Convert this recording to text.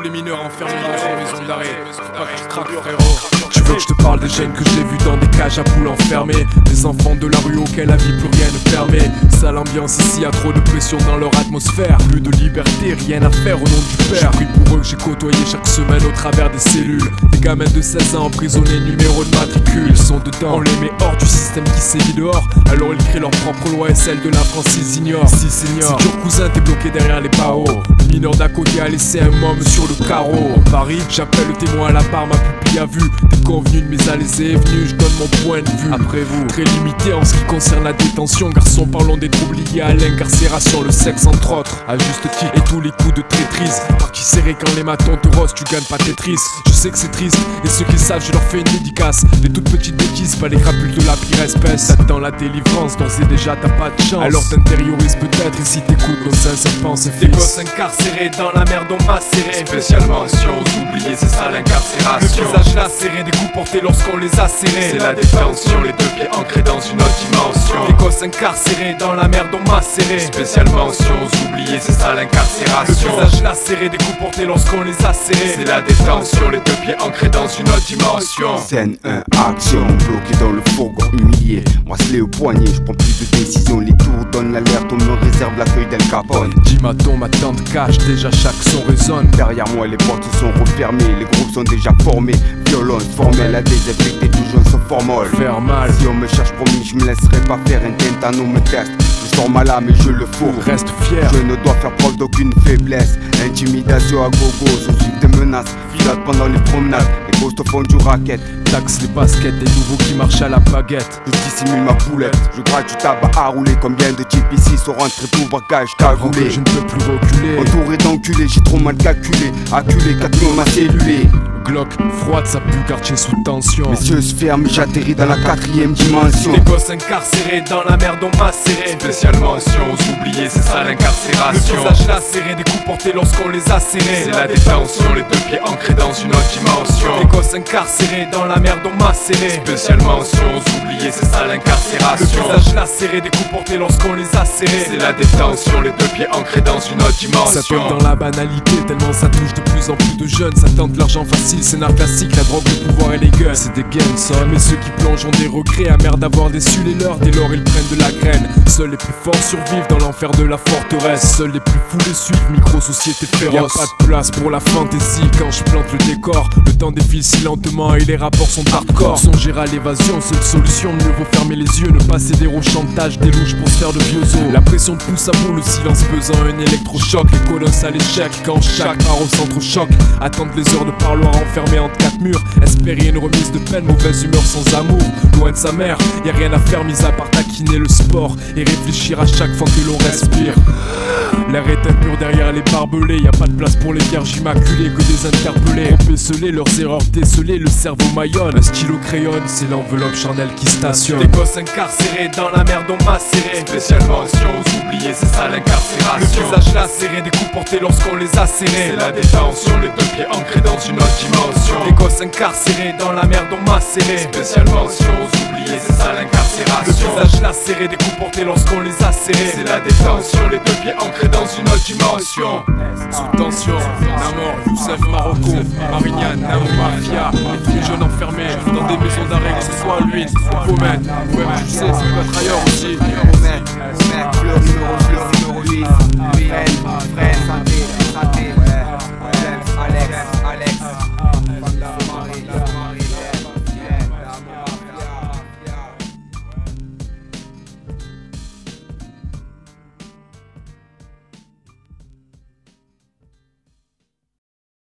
tous les mineurs enfermés dans une maison d'arrêt. Pas frérot. Tu veux que je te parle des jeunes que j'ai vus dans des cages à poules enfermées? Des enfants de la rue auxquels la vie plus rien ne permet. Sale ambiance ici, a trop de pression dans leur atmosphère. Plus de liberté, rien à faire au nom du père Chaque semaine au travers des cellules. Des gamins de 16 ans emprisonnés, numéro de matricule. Ils sont dedans, on les met hors du système qui sévit dehors. Alors ils créent leur propre loi et celle de la France ils ignorent. Si senior, si dur cousin t'es bloqué derrière les barreaux. Mineur d'à côté a laissé un homme sur le carreau. En Paris, j'appelle le témoin à la barre, ma pupille a vu. Des convenus de mes allées et venues, je donne mon point de vue. Après vous, très limité en ce qui concerne la détention. Garçon parlons des troubles liés à l'incarcération, le sexe entre autres. À juste titre. Et tous les coups de traîtrise Parti serré quand les matons te tu gagnes pas tes tristes Je sais que c'est triste, et ceux qui savent je leur fais une dédicace. Des toutes petites bêtises, pas les crapules de la pire espèce. T'attends la délivrance, dans c'est déjà t'as pas de chance. Alors t'intériorises peut-être, et si t'écoutes nos sincères pensées Des gosses incarcérés dans la merde on m'a serré. Spécialement si on oublié, c'est ça l'incarcération. Le visage lacéré, des coups portés lorsqu'on les a serrés. C'est la détention, les deux pieds ancrés dans une autre dimension. Des gosses incarcérés dans la merde on m'a serré. Spécialement si on oublié, c'est ça Le l'incarcération visage lacéré, des coups portés lorsqu'on les C'est la détention, les deux pieds ancrés dans une autre dimension. Scène 1, action, bloqué dans le fourgon humilié. Bracelet au poignet, je prends plus de décisions. Les tours donnent l'alerte, on me réserve l'accueil d'El Capone. Dis ma ma tante cache, déjà chaque son résonne. Derrière moi les portes sont refermées, les groupes sont déjà formés. Violence formelle à désinfecter, toujours sans formol Faire mal, Si on me cherche promis, je me laisserai pas faire un tentano me teste. Je sors mal là mais je le fous. Reste fier. Je ne dois faire preuve d'aucune faiblesse Intimidation à gogo, je suis des menaces. Pilote pendant les promenades, les ghosts font du racket. Taxe les baskets des nouveaux qui marchent à la baguette. Je dissimule ma poulette, je gratte du tabac à rouler Combien de types ici sont rentrés pour bagage cagoulé. Je ne peux plus reculer. Entouré d'enculés, j'ai trop mal calculé. Acculé, quatre m'a cellulé. Glock froide, ça pue quartier sous tension. Mes yeux se ferment, j'atterris dans la quatrième dimension. Des gosses incarcérés dans la merde on m'a serré. Spécialement si on oublié, c'est ça Le l'incarcération visage lacéré, des coups portés les a serrés C'est la détention, les deux pieds ancrés dans une autre dimension. Des gosses incarcérés dans la merde on m'a serré Spécialement si on oublié, c'est ça Le l'incarcération visage lacéré, des coups portés lorsqu'on les a serrés C'est la détention, les deux pieds ancrés dans une autre Ça dimension tombe dans la banalité, tellement ça touche de plus en plus de jeunes. Ça tente l'argent facile, scénar classique, la drogue, le pouvoir et les guns C'est des games, ça, mais ceux qui plongent ont des regrets Amers d'avoir déçu les leurs, dès lors ils prennent de la graine. Seuls les plus forts survivent dans l'enfer de la forteresse. Seuls les plus fous les suivent, micro-société féroce Y'a pas de place pour la fantaisie. Quand je plante le décor Le temps défile si lentement et les rapports sont hardcore. Songer à l'évasion, seule solution, mieux vaut fermer les yeux Ne pas céder au chantage des louches pour se faire de vieux os. La pression te pousse à bout, le silence pesant, un électrochoc Les colosses à l'échec, quand chaque part au centre choc Attendre les heures de parloir enfermé entre quatre murs. Espérer une remise de peine, mauvaise humeur sans amour. Loin de sa mère, y a rien à faire mis à part taquiner le sport Et réfléchir à chaque fois que l'on respire. L'air est impur derrière les barbelés, y a pas de place pour les vierges immaculées que des interpellés. Leurs erreurs déceler, le cerveau maillonne. Un stylo crayon, c'est l'enveloppe charnelle qui Des stationne. gosses incarcérés dans la merde on m'a serré. Spécialement si on oublié, c'est ça Le l'incarcération visage lacéré, des coups portés lorsqu'on les a serrés. C'est la détention, les deux pieds ancrés dans une autre dimension. Des gosses incarcérés dans la merde on m'a serré. Spécialement si on Le visage lacéré, des coups portés lorsqu'on les a serrés C'est la détention, les deux pieds ancrés dans une autre dimension Sous tension, Namor, Youssef, Marocco, Marignane, Namo Mafia. Et tous les jeunes enfermés dans des maisons d'arrêt, que ce soit à Pomène, ou même tu sais, ça peut être ailleurs aussi. Mec, mec, fleur numéro, fleur numéro 8 Freine, freine, santé, santé